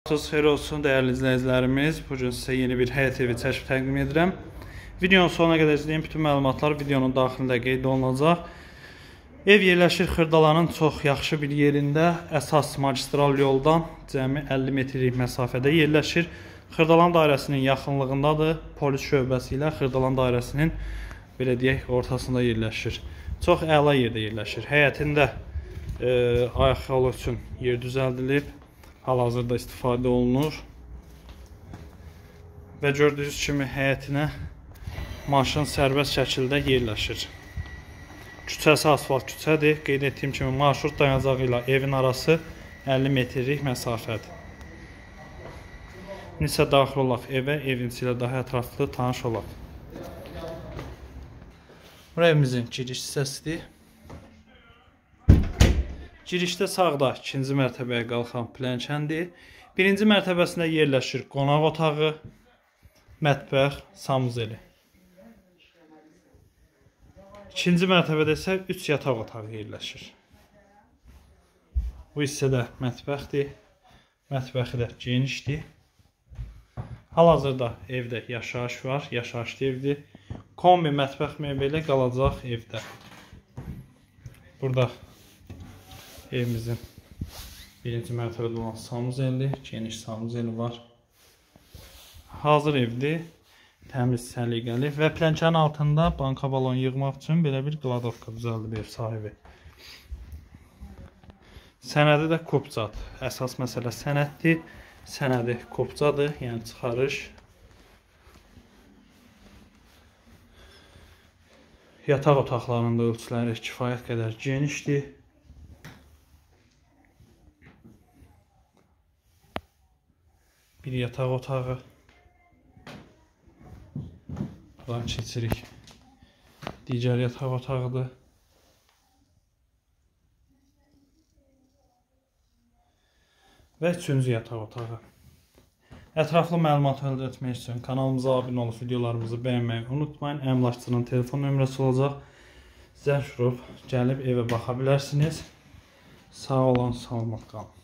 Vaxtınız xeyir olsun dəyərli izləyicilərimiz. Bu gün sizə yeni bir həyat evi çəkib təqdim edirəm. Videonun sonuna qədər izləyin. Bütün məlumatlar videonun daxilində qeyd olunacaq. Ev yerləşir Xırdalanın çox yaxşı bir yerində, əsas magistral yoldan cəmi 50 metrlik məsafədə yerləşir. Xırdalan dairəsinin yaxınlığındadır. Polis şöbəsi ilə Xırdalan dairəsinin belə deyək, ortasında yerləşir. Çox əla yerdə yerləşir. Həyətində e, ayaq yolu üçün yer düzəldilib hal-hazırda istifadə olunur. Və gördüyünüz kimi həyətinə maşın sərbəst şəkildə yerləşir. Küçəsi asfalt küçədir. Qeyd etdiyim kimi marşrut dayanacağı ilə evin arası 50 metrlik məsafədir. Nisə daxil olaq evə, evin ilə daha ətraflı tanış olaq. Bura evimizin giriş hissəsidir. Girişdə sağda ikinci mərtəbəyə qalxan plənkəndir. Birinci mərtəbəsində yerləşir qonaq otağı, mətbəx, sanuzeli. İkinci mərtəbədə isə 3 yataq otağı yerləşir. Bu hissədə mətbəxdir. Mətbəxi də genişdir. Hal-hazırda evdə yaşayış var, yaşayışlı evdir. Kombi mətbəx mebeli qalacaq evdə. Burada evimizin birinci mərtəbədə olan sanuzeli, geniş sanuzeli var. Hazır evdir, təmiz, səliqəli və plənkənin altında banka balon yığmaq üçün belə bir qladovka düzəldib ev sahibi. Sənədi də kopcad. Əsas məsələ sənəddir. Sənədi kopcadır, yəni çıxarış. Yataq otaqlarında ölçüləri kifayət qədər genişdir. Bir yataq otağı. Buradan keçirik. Digər yataq otağıdır. Və üçüncü yataq otağı. Ətraflı məlumat əldə etmək üçün kanalımıza abunə olub videolarımızı bəyənməyi unutmayın. Əmlakçının telefon nömrəsi olacaq. Zəng vurub gəlib evə baxa bilərsiniz. Sağ olun, salamat qalın.